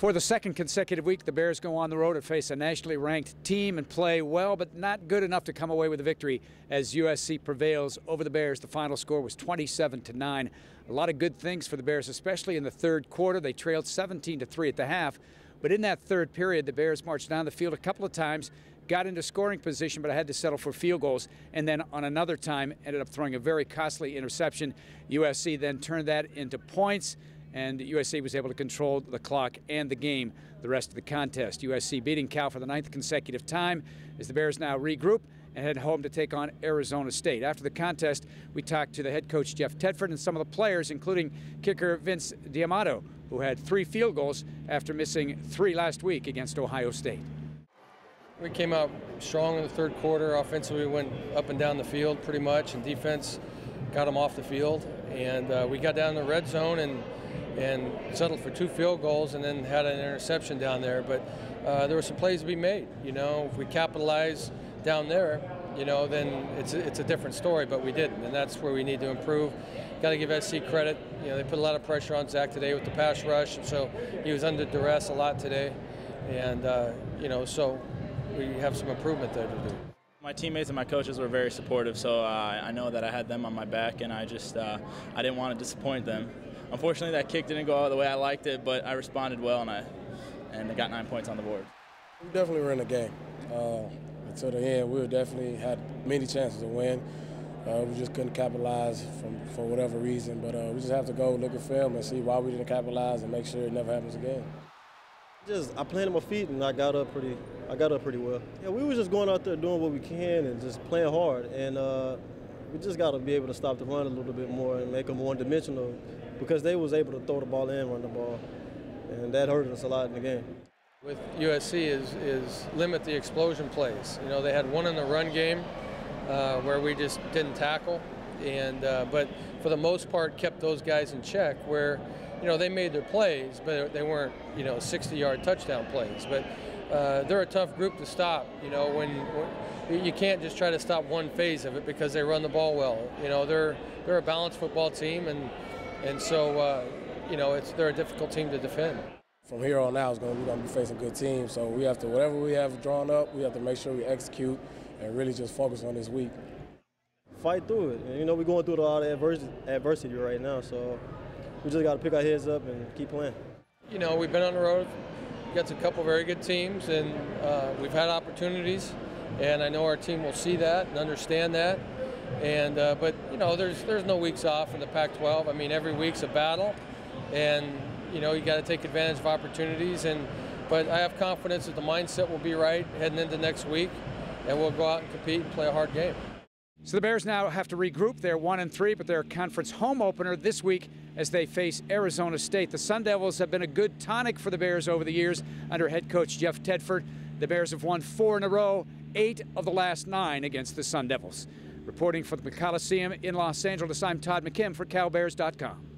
For the second consecutive week, the Bears go on the road to face a nationally ranked team and play well, but not good enough to come away with a victory as USC prevails over the Bears. The final score was 27 to 9. A lot of good things for the Bears, especially in the third quarter. They trailed 17 to 3 at the half, but in that third period, the Bears marched down the field a couple of times, got into scoring position, but I had to settle for field goals, and then on another time ended up throwing a very costly interception. USC then turned that into points and USC was able to control the clock and the game the rest of the contest. USC beating Cal for the ninth consecutive time as the Bears now regroup and head home to take on Arizona State. After the contest, we talked to the head coach Jeff Tedford and some of the players, including kicker Vince D'Amato, who had three field goals after missing three last week against Ohio State. We came out strong in the third quarter. Offensively, we went up and down the field pretty much, and defense got them off the field. And uh, we got down in the red zone and and settled for two field goals and then had an interception down there. But uh, there were some plays to be made. You know, if we capitalize down there, you know, then it's a, it's a different story. But we didn't, and that's where we need to improve. Got to give SC credit. You know, they put a lot of pressure on Zach today with the pass rush, and so he was under duress a lot today. And uh, you know, so we have some improvement there to do. My teammates and my coaches were very supportive, so uh, I know that I had them on my back, and I just uh, I didn't want to disappoint them. Unfortunately, that kick didn't go out the way I liked it, but I responded well, and I and I got nine points on the board. We definitely were in the game. Uh, until the end, we definitely had many chances to win. Uh, we just couldn't capitalize from, for whatever reason, but uh, we just have to go look at film and see why we didn't capitalize and make sure it never happens again. Just I planted my feet and I got up pretty. I got up pretty well. Yeah, we were just going out there doing what we can and just playing hard, and uh, we just got to be able to stop the run a little bit more and make them one-dimensional because they was able to throw the ball and run the ball, and that hurt us a lot in the game. With USC is is limit the explosion plays. You know they had one in the run game uh, where we just didn't tackle, and uh, but for the most part kept those guys in check. Where you know they made their plays, but they weren't you know 60-yard touchdown plays. But uh, they're a tough group to stop. You know when, when you can't just try to stop one phase of it because they run the ball well. You know they're they're a balanced football team and and so, uh, you know, it's, they're a difficult team to defend. From here on out, going, we're going to be facing good teams. So we have to, whatever we have drawn up, we have to make sure we execute and really just focus on this week. Fight through it. And, you know, we're going through a lot of adversity, adversity right now. So we just got to pick our heads up and keep playing. You know, we've been on the road against a couple very good teams, and uh, we've had opportunities. And I know our team will see that and understand that. And uh, but you know, there's there's no weeks off in the Pac-12. I mean, every week's a battle, and you know you got to take advantage of opportunities. And but I have confidence that the mindset will be right heading into next week, and we'll go out and compete and play a hard game. So the Bears now have to regroup. They're one and three, but their conference home opener this week as they face Arizona State. The Sun Devils have been a good tonic for the Bears over the years under head coach Jeff Tedford. The Bears have won four in a row, eight of the last nine against the Sun Devils. Reporting from the Coliseum in Los Angeles, I'm Todd McKim for CalBears.com.